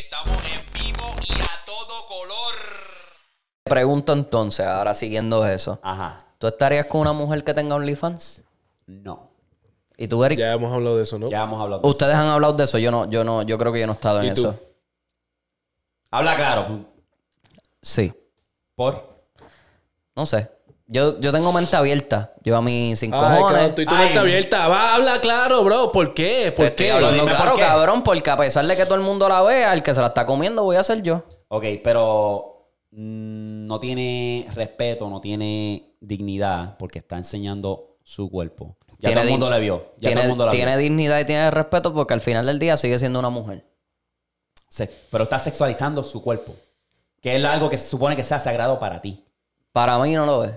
Estamos en vivo y a todo color. Pregunto entonces, ahora siguiendo eso. Ajá. ¿Tú estarías con una mujer que tenga OnlyFans? No. ¿Y tú, Eric? Ya hemos hablado de eso, ¿no? Ya hemos hablado de eso. Ustedes han hablado de eso. Yo no, yo no, yo creo que yo no he estado en ¿Y tú? eso. Habla claro. Sí. Por. No sé. Yo, yo tengo mente abierta. Yo a mí sin Ay, cojones. cabrón, tú y tu Ay. mente abierta. Va, habla claro, bro. ¿Por qué? Te ¿Por estoy qué? hablando Dime claro, por qué. cabrón, porque a pesar de que todo el mundo la vea, el que se la está comiendo voy a ser yo. Ok, pero mm, no tiene respeto, no tiene dignidad porque está enseñando su cuerpo. Ya todo el mundo le vio. Ya tiene, todo el mundo la tiene vio. dignidad y tiene respeto porque al final del día sigue siendo una mujer. Se- pero está sexualizando su cuerpo. Que es algo que se supone que sea sagrado para ti. Para mí no lo es.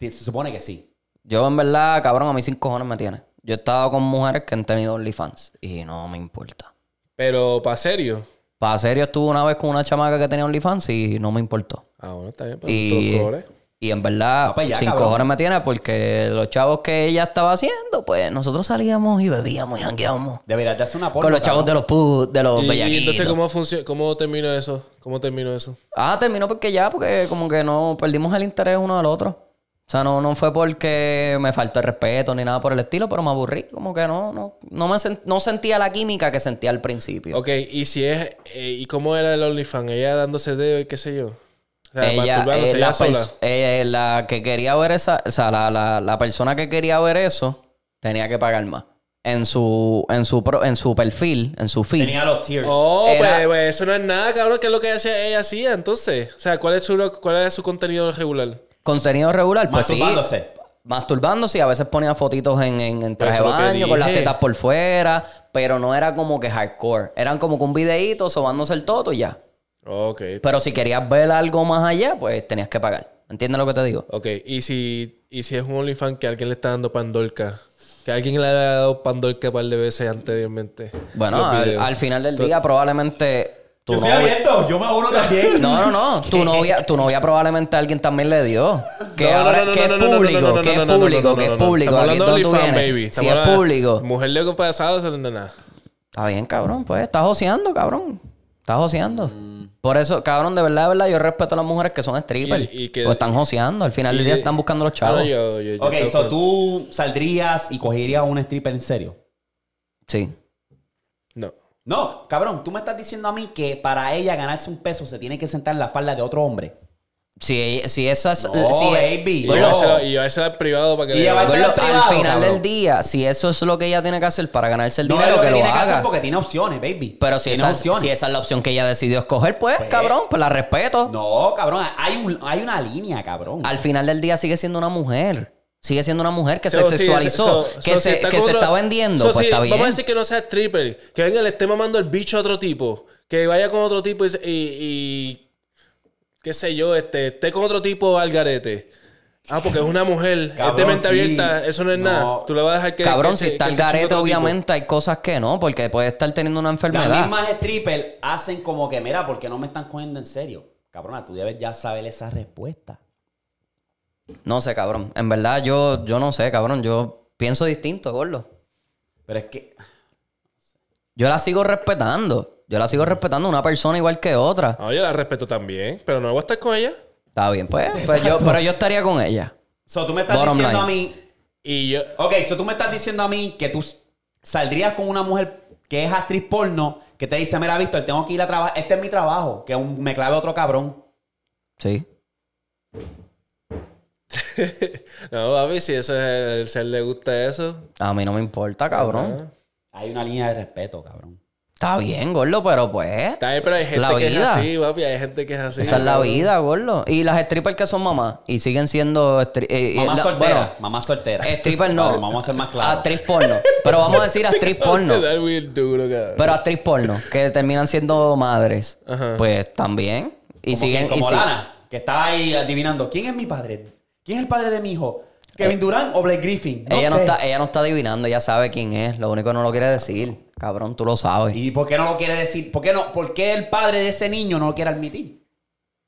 Se supone que sí. Yo, en verdad, cabrón, a mí sin cojones me tiene. Yo he estado con mujeres que han tenido OnlyFans y no me importa. Pero, ¿para serio? Para serio, estuve una vez con una chamaca que tenía OnlyFans y no me importó. Ah, bueno, está bien. Pero Y, todos y en verdad, pues ya, sin cabrón. cojones me tiene porque los chavos que ella estaba haciendo, pues nosotros salíamos y bebíamos y jangueábamos. Deberías de hacer una porno. Con los chavos de los put, de los ¿Y, y entonces cómo funciona? ¿Cómo termino eso? ¿Cómo termino eso? Ah, terminó porque ya, porque como que no perdimos el interés uno del otro. O sea, no, no fue porque me faltó el respeto ni nada por el estilo, pero me aburrí. Como que no, no, no, me sen- no sentía la química que sentía al principio. Ok, y si es... eh, ¿Y cómo era el OnlyFans? ¿Ella dándose dedo y qué sé yo? O sea, ella, eh, ella la, sola. pers- eh, la que quería ver esa, o sea, la, la, la persona que quería ver eso tenía que pagar más. En su, en su, pro- en su perfil, en su feed. Tenía los tears. Oh, Era- pues, pues eso no es nada, cabrón. ¿Qué es lo que hacía, ella hacía entonces? O sea, ¿cuál es su, cuál es su contenido regular? Contenido regular, pues sí. Masturbándose. Y a veces ponía fotitos en, en, en traje de baño, con las tetas por fuera, pero no era como que hardcore. Eran como que un videíto sobándose el toto y ya. Ok. Pero si querías ver algo más allá, pues tenías que pagar. ¿Entiendes lo que te digo? Ok, y si, y si es un OnlyFans que alguien le está dando pandorca, que alguien le ha dado pandorca un par de veces anteriormente. Bueno, al final del día probablemente tu Yo soy novia... abierto. Yo me uno también. No, no, no. Tu novia, tu novia probablemente alguien también le dio. Que ahora, no, no, que es público, que es público, que es público. Estamos hablando de. Si es público. Mujer de pasado, es nada. Está bien, cabrón, pues. Estás joseando, cabrón. Estás joseando. Mm. Por eso, cabrón, de verdad, de verdad, yo respeto a las mujeres que son strippers. Y- y que- pues están joseando. Al final del día se están buscando los chavos. Ah, no, yo- yo- yo ok, so que- tú saldrías y cogerías a un stripper en serio. Sí. No. No, cabrón, tú me estás diciendo a mí que para ella ganarse un peso se tiene que sentar en la falda de otro hombre. Si, si esas. No, si, baby. Y Bueno, llevárselo, y al privado para que Y le- Gordo, Ese es privado, al final cabrón. del día, si eso es lo que ella tiene que hacer para ganarse el no es dinero, lo que, que, lo tiene que hacer haga. porque tiene opciones, baby. Pero si tiene esa, opciones. si esa es la opción que ella decidió escoger, pues, Pues- cabrón, pues la respeto. No, cabrón, hay, un, hay una línea, cabrón. Al final del día sigue siendo una mujer. Sigue siendo una mujer que So, se sí, sexualizó, so- que so, se, si que se está vendiendo. so, pues si- está bien. Vamos a decir que no sea stripper. Que venga, le esté mamando el bicho a otro tipo. Que vaya con otro tipo y, y- y- qué sé yo, este, esté con otro tipo al garete. Ah, porque es una mujer, es de Cabrón, mente sí. abierta, eso no es No. nada. Tú le vas a dejar que. Cabrón, que si está que el garete, tipo. obviamente hay cosas que no, porque puede estar teniendo una Las enfermedad. mismas strippers hacen como que, mira, ¿por qué no me están cogiendo en serio? Cabrona, tú debes ya saber esa respuesta. No sé, cabrón. En verdad, yo, yo no sé, cabrón. Yo pienso distinto, gordo. Pero es que, Yo la sigo respetando. Yo la sigo respetando una persona igual que otra. No, yo la respeto también, pero no voy a estar con ella. Está bien, pues. pues yo, pero yo estaría con ella. so tú me estás Bottom diciendo line. a mí, Y yo. ok, so tú me estás diciendo a mí que tú saldrías con una mujer que es actriz porno, que te dice, mira, Víctor, tengo que ir a trabajar, este es mi trabajo, que un- me clave otro cabrón. Sí. No, papi, si eso es el ser le gusta eso. A mí no me importa, cabrón. Hay una línea de respeto, cabrón. Está bien, gordo, pero pues. Está bien, pero hay gente La que es así, papi. Hay gente que es así. Esa es la vida, gordo. Y las strippers que son mamás y siguen siendo. eh, eh, Mamá la- soltera, bueno, mamá soltera. stripper no. Vamos a ser más claros. Actriz porno. Pero vamos a decir actriz porno. Duro. Pero actriz porno, que terminan siendo madres. Ajá. Pues también. Y como siguen. y como si- Lana, que está ahí adivinando. ¿Quién es mi padre? ¿Quién es el padre de mi hijo? ¿Kevin Durant o Blake Griffin? No Eh, ella, no está, ella no está adivinando, ella sabe quién es. Lo único que no lo quiere decir. Cabrón, tú lo sabes. ¿Y por qué no lo quiere decir? ¿Por qué, no, ¿Por qué el padre de ese niño no lo quiere admitir?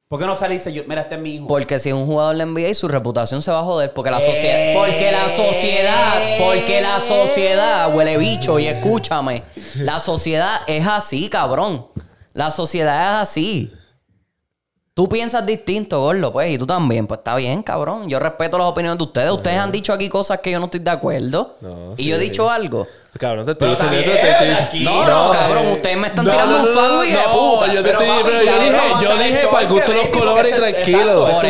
¿Por qué no sale y dice, yo, mira, este es mi hijo? Porque si es un jugador de NBA, su reputación se va a joder. Porque la Eh. sociedad. Porque la sociedad. Porque la sociedad, huele bicho, y escúchame. La sociedad es así, cabrón. La sociedad es así. Tú piensas distinto, gordo, pues, y tú también. Pues está bien, cabrón. Yo respeto las opiniones de ustedes. Ustedes han dicho aquí cosas que yo no estoy de acuerdo. No, y sí. yo he dicho algo. Cabrón, te estoy defendiendo. te estoy. No, no, cabrón. Ustedes me están No, tirando no, un no, fango y de no, puta. yo te Pero, estoy, papi, pero yo dije, yo dije para el gusto que de los colores, tranquilo.